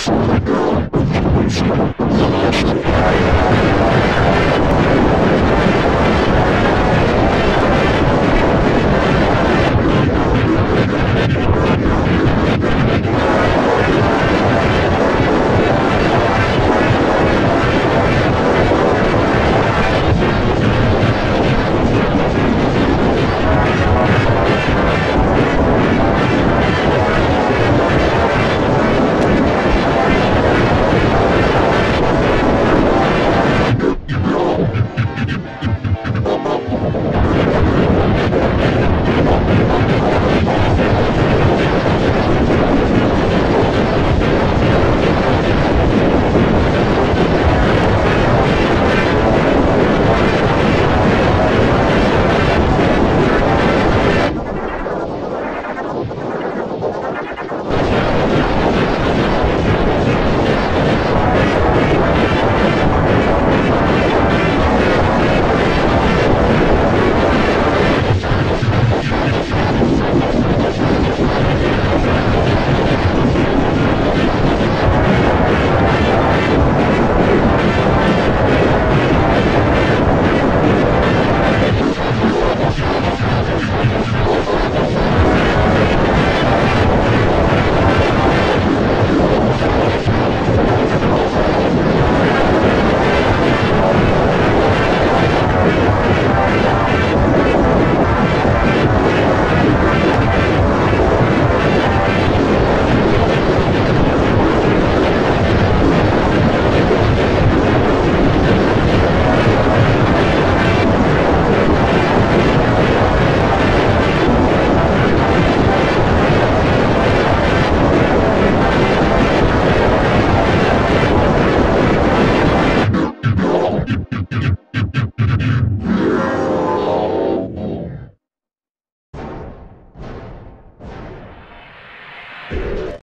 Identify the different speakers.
Speaker 1: for the girl with the wisdom of